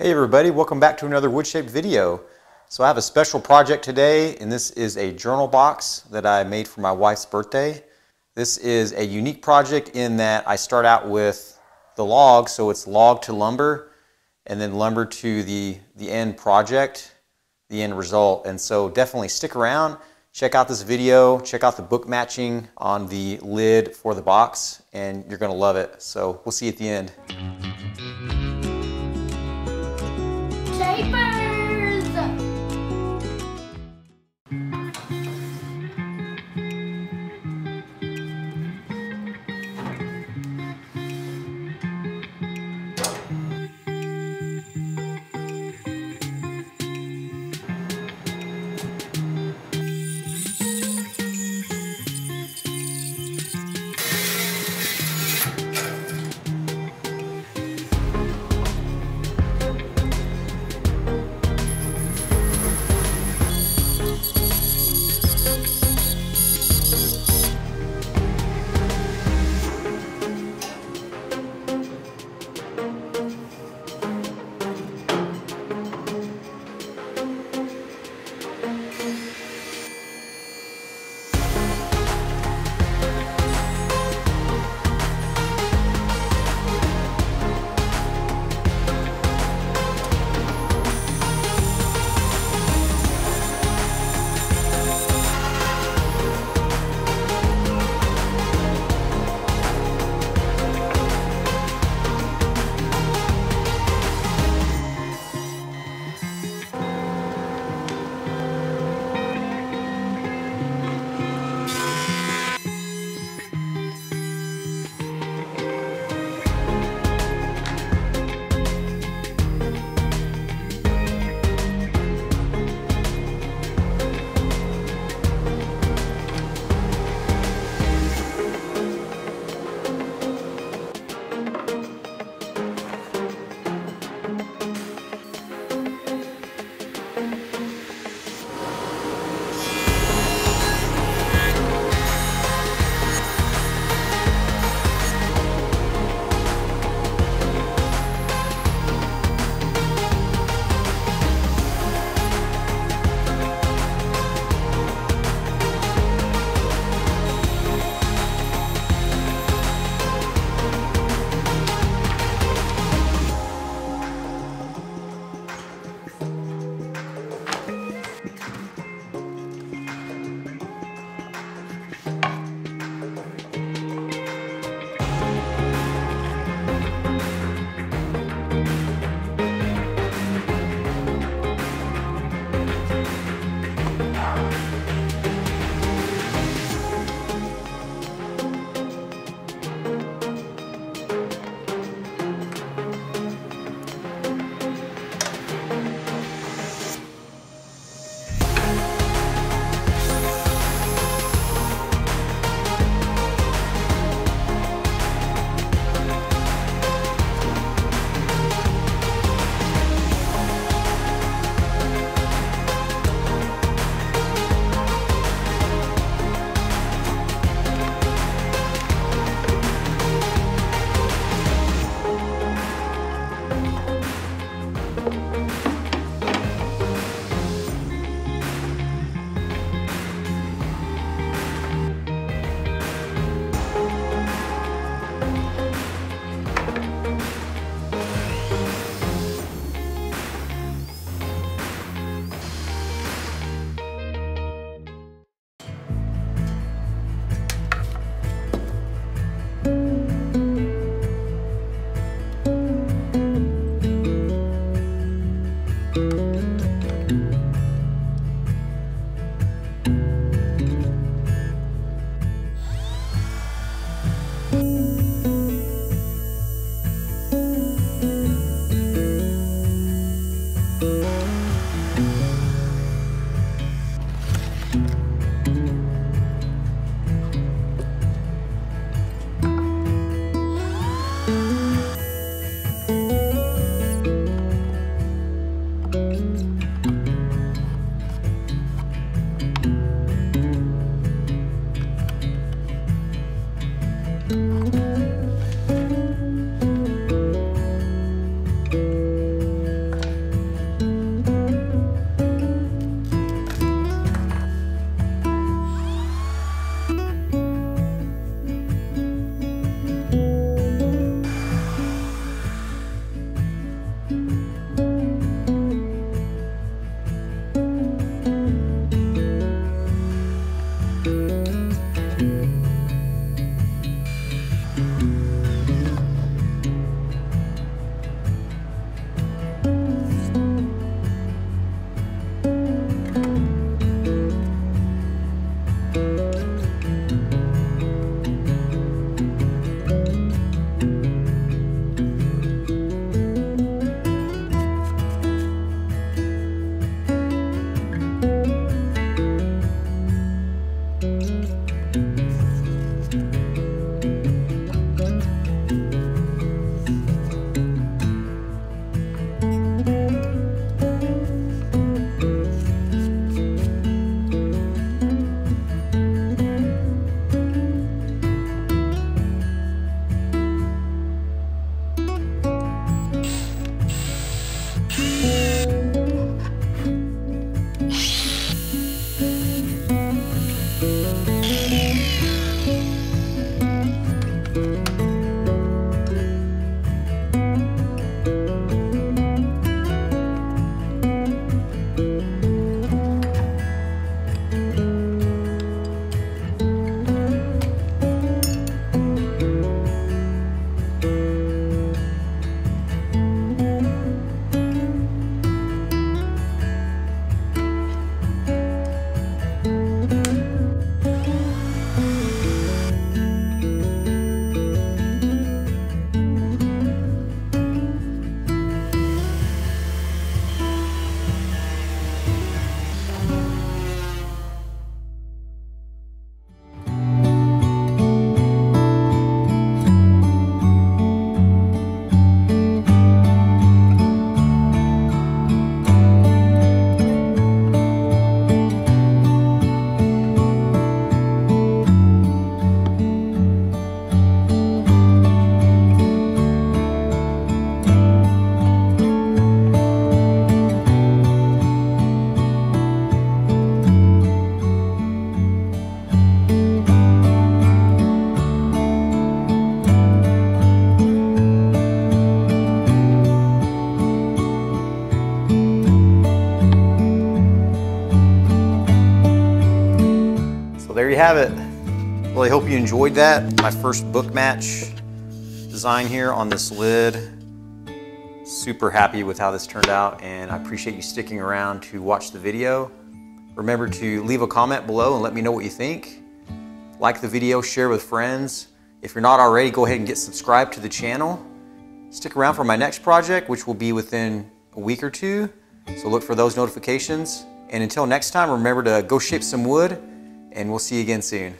Hey everybody, welcome back to another WoodShaped video. So I have a special project today and this is a journal box that I made for my wife's birthday. This is a unique project in that I start out with the log, so it's log to lumber and then lumber to the, the end project, the end result. And so definitely stick around, check out this video, check out the book matching on the lid for the box and you're gonna love it. So we'll see you at the end. You have it. Well, I hope you enjoyed that. My first book match design here on this lid. Super happy with how this turned out and I appreciate you sticking around to watch the video. Remember to leave a comment below and let me know what you think. Like the video, share with friends. If you're not already, go ahead and get subscribed to the channel. Stick around for my next project, which will be within a week or two. So look for those notifications. And until next time, remember to go shape some wood and we'll see you again soon.